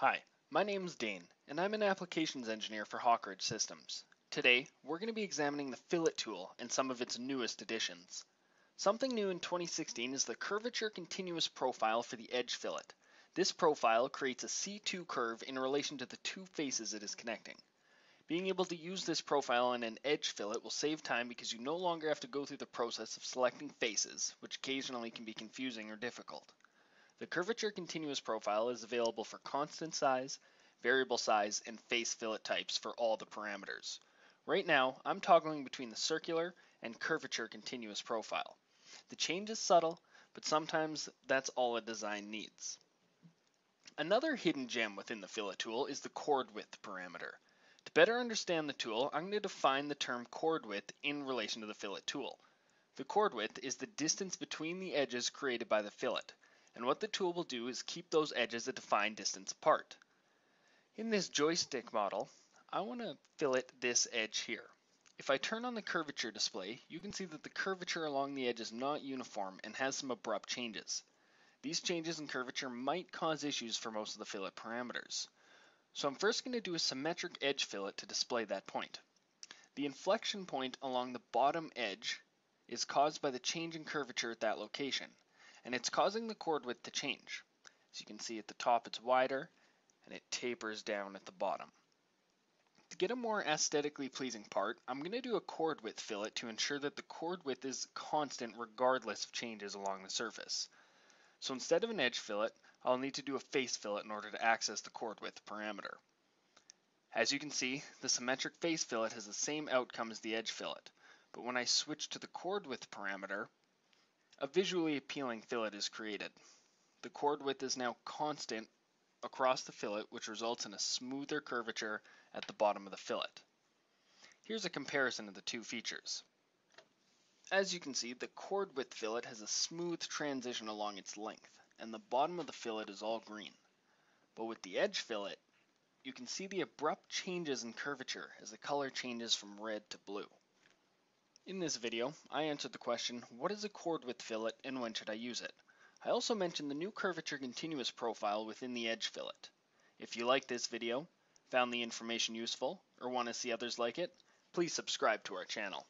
Hi, my name is Dayne, and I'm an applications engineer for Hawk Ridge Systems. Today, we're going to be examining the fillet tool and some of its newest additions. Something new in 2016 is the curvature continuous profile for the edge fillet. This profile creates a C2 curve in relation to the two faces it is connecting. Being able to use this profile in an edge fillet will save time because you no longer have to go through the process of selecting faces, which occasionally can be confusing or difficult. The curvature continuous profile is available for constant size, variable size, and face fillet types for all the parameters. Right now, I'm toggling between the circular and curvature continuous profile. The change is subtle, but sometimes that's all a design needs. Another hidden gem within the fillet tool is the chord width parameter. To better understand the tool, I'm going to define the term chord width in relation to the fillet tool. The chord width is the distance between the edges created by the fillet and what the tool will do is keep those edges a defined distance apart. In this joystick model, I want to fillet this edge here. If I turn on the curvature display, you can see that the curvature along the edge is not uniform and has some abrupt changes. These changes in curvature might cause issues for most of the fillet parameters. So I'm first going to do a symmetric edge fillet to display that point. The inflection point along the bottom edge is caused by the change in curvature at that location and it's causing the chord width to change. As you can see at the top it's wider and it tapers down at the bottom. To get a more aesthetically pleasing part, I'm going to do a chord width fillet to ensure that the chord width is constant regardless of changes along the surface. So instead of an edge fillet, I'll need to do a face fillet in order to access the chord width parameter. As you can see, the symmetric face fillet has the same outcome as the edge fillet, but when I switch to the chord width parameter, a visually appealing fillet is created. The chord width is now constant across the fillet, which results in a smoother curvature at the bottom of the fillet. Here's a comparison of the two features. As you can see, the chord width fillet has a smooth transition along its length, and the bottom of the fillet is all green. But with the edge fillet, you can see the abrupt changes in curvature as the color changes from red to blue. In this video, I answered the question, what is a chord width fillet and when should I use it? I also mentioned the new curvature continuous profile within the edge fillet. If you like this video, found the information useful, or want to see others like it, please subscribe to our channel.